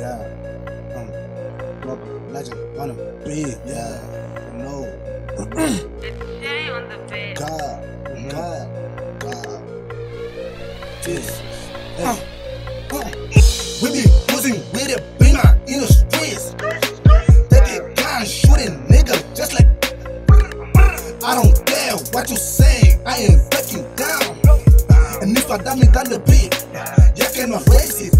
Yeah. Um, global legend on a beat. Yeah. No. It's Jay on the beat. God. Mm-hmm. God. God. Jesus. Uh, uh, we be losing with a beamer in the streets. They be gun shooting niggas just like. I don't care what you saying, I ain't backing down. And if I damn it on the beat, you cannot raise it.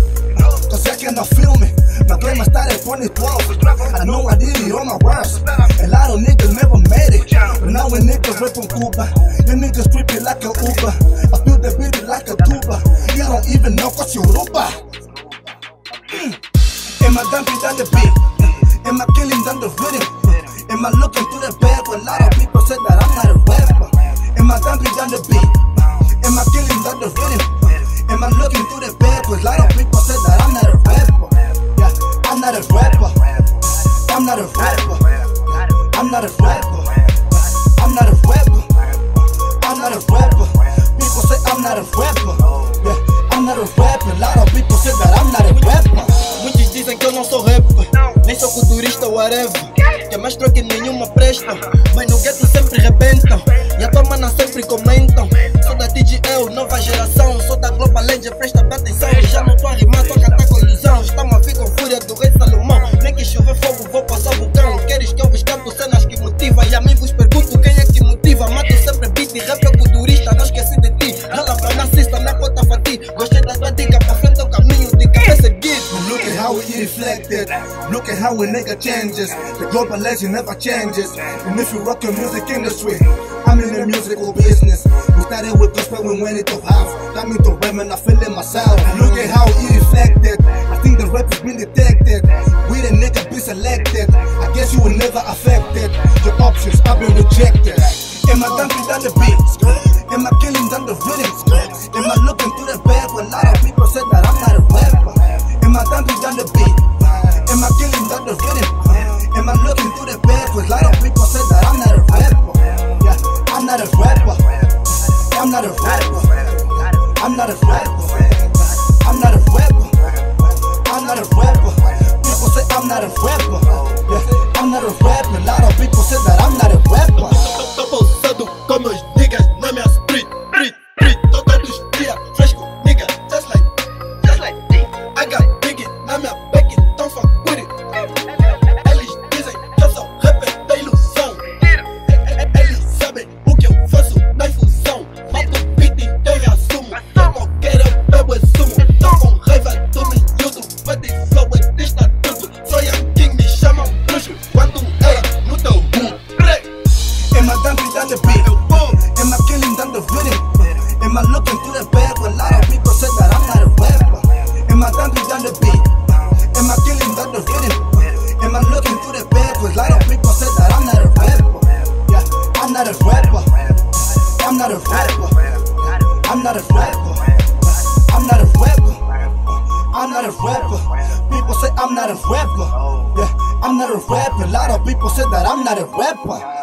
Cannot feel me. My game started 2012. I know I did it on my worst. A lot of niggas never made it. But now when niggas rap on Cuba, you niggas trip it like a Uber. I feel the beat like a tuba. You don't even know cause you Ruba. Mm. Am I dumping down the beat? Am I killing down the rhythm? Am I looking to the back? A lot of people said that I'm not a whatever. Que mais troca nenhuma presta. Mas no gueto sempre rebentam, e a tua mana reflected. Look at how a nigga changes. The global legend never changes. And if you rock your music industry, I'm in the musical business. We started with gospel, we went into house. Got me to rap and I feel it myself. Look at how he reflected. I think the rap has been detected. Am I killing down the rhythm? Am I looking to the back? A lot of people said that I'm not a rapper. Yeah, I'm not a rapper. I'm not a rapper. I'm not a rapper. I'm not a rapper. I'm not a rapper. People say I'm not a rapper. Yeah, I'm not a rapper. A lot of people say that Am I looking to the back? A lot of people said that I'm not a rapper. Am I dumping down the beat? Am I killing down the rhythm? Am I looking to the back? A lot of people said that I'm not a rapper. Yeah, I'm not a rapper. I'm not a rapper. I'm not a rapper. I'm not a rapper. I'm not a rapper. People say I'm not a rapper. Yeah, I'm not a rapper. A lot of people say that I'm not a rapper.